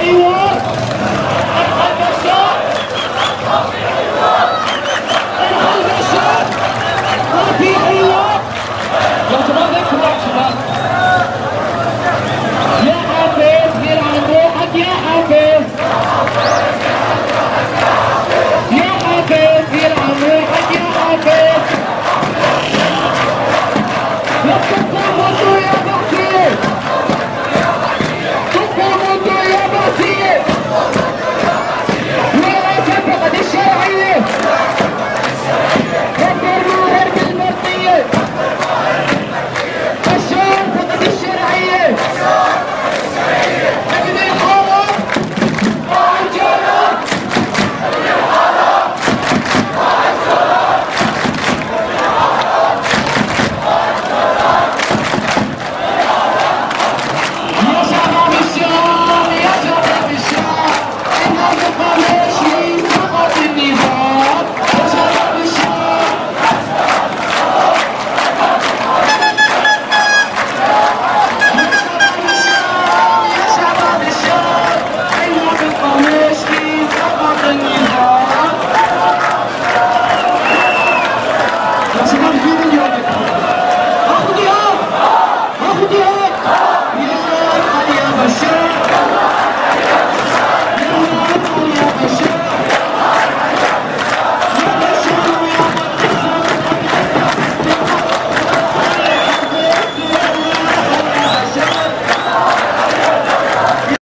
أيوه